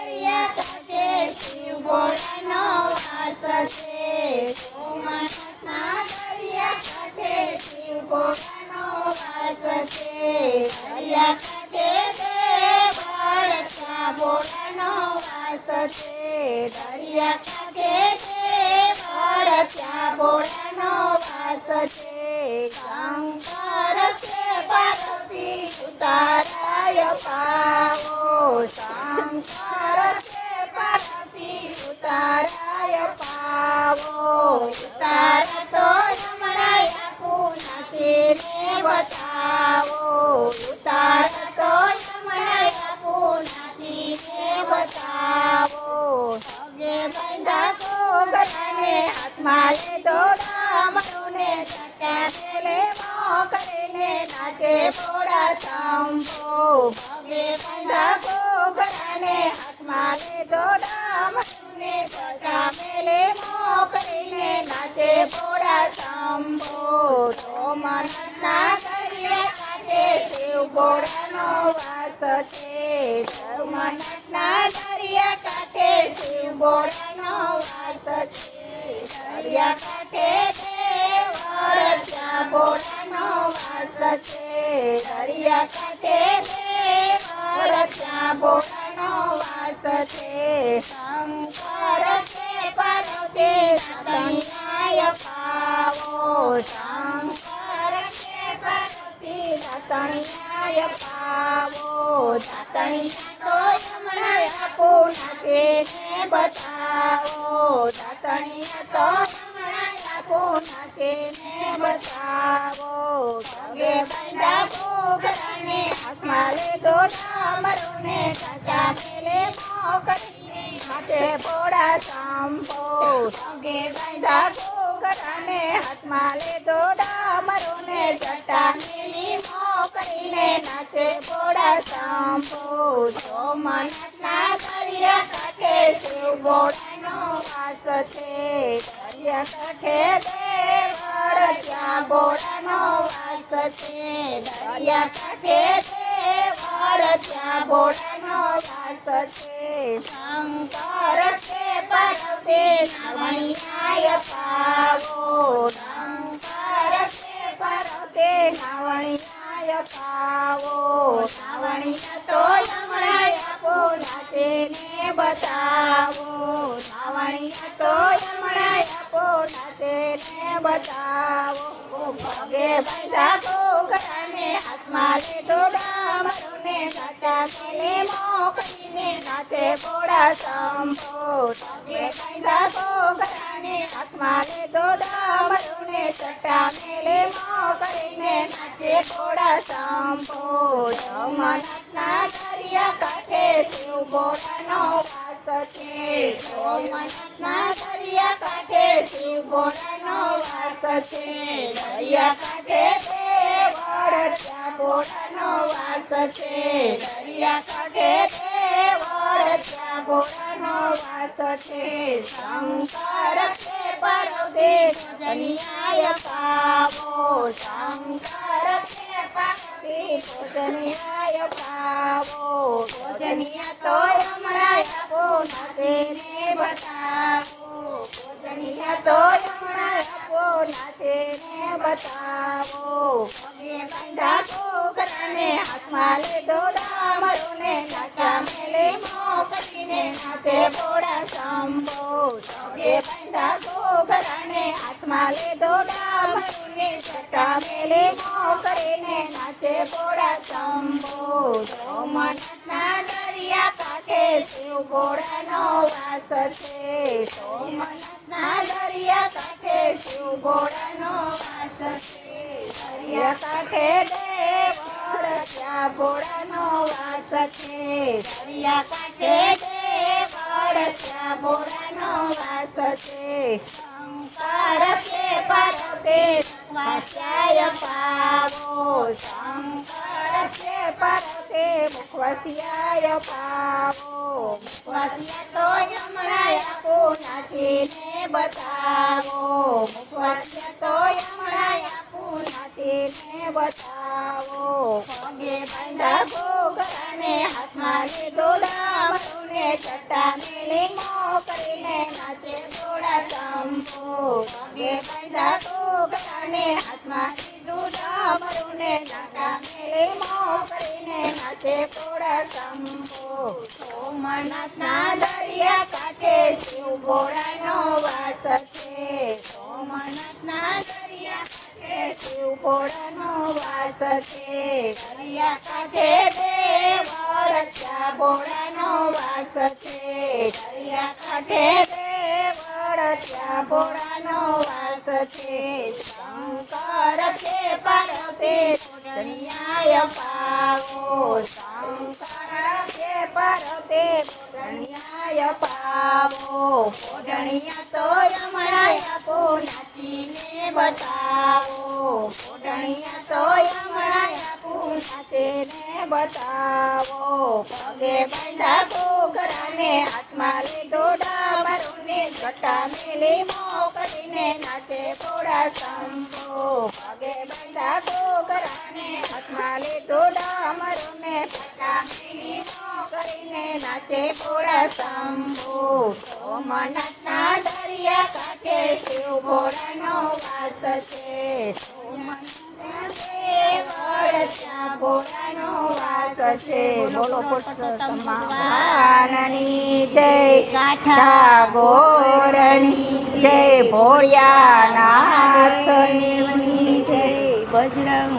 દરિયા કાંઠે ભોળાનો વાસ છે સોમનાથના દરિયા કાંઠે શિવ ભોળાનો ગોગરાને દોડા મરુને ડામરુને ચટ્ટા પેલે મોકલીને નાચે ભોળા શંભો. ભગે બંધા ગોગરાને હાથમાં લીધો ડામરુને ચટ્ટા મો મોકલીને નાચે ભોળા શંભો. સોમનાથના કરીએ કાંઠે શિવ ભોળાનો વાસ છે. સોમનાથના દરિયા કાંઠે શિવ છે દેવળ ત્યાં ભોળાનો વાસ છે દરિયા કાંઠે ત્યાં ભોળાનો વાસ છે શંકર છે પાર્વતી તણિયાય પાવો શંકર છે પાર્વતી તણિયાય પાવો તણિયા ગોગરાને હાથમાં લેતો ડામરુને જટા મેલી મોકલીને નાચે ભોળા સંભો સોમનાથના દરિયા કાંઠે શિવ બોડાનો વાસ છે, દરિયા કાંઠે દેવળ જ્યાં બોડાનો વાસ છે, દરિયા કાંઠે ડામરુને કાચા મેલે મોકલીને નાચે ભોળા શંભો પગે બાંધા ગોગરાને હાથમાં લીધો, ડામરુને ચટ્ટા મેલે શિવ ભોળાનો વાસ છે. છે. દરિયા કાંઠે દેવળ ત્યાં ભોળાનો વાસ છે દરિયા કાંઠે દેવળ ત્યાં ભોળાનો વાસ દરિયા દેવળ વાસ છે. દરિયા કાંઠે દેવળ ત્યાં ભોળાનો છે. શંકર છે પાર્વતી વાસ્યાય પાવો. શંકર છે પાર્વતી મુખવસિયાય પાવો. મુખવસિયા તો હમણાં આપો નાચીને બતાવો. મુખવસિયા તો હમણાં આપો તીરને બતાવો. પગે બંધા ગોગરાને હાથમાં લીધો રામ ને ચટ્ટા મેલી મોકરે ભોળાનો વાસ છે, દરિયા કાંઠે દેવળ ત્યાં પોળાનો વાસ છે. શંકર છે પરપે ધનિયાય પાવો. શંકર છે પરપે ધનિયાય પાવો. ધનિયા તો યમણાય પો નાચીને બતાવો. ધનિયા તો યમણાય આપો નાચીને બતાવો. પગે બાંધા ઘોઘરાને હાથમાં લીધો મેલી મોકલીને નાચે ઘોડા શંભો. પગે બાંધા ઘોઘરાને હાથમાં લીધો મોકલીને નાચે ઘોડા શંભો. સોમનાથના દરિયા કાંઠે શિવ ભોળાનો વાસ છે. સોમનાથના બોલો જય કાઠા ગોરની જય ભોળિયાનાથની જય. બજરંગ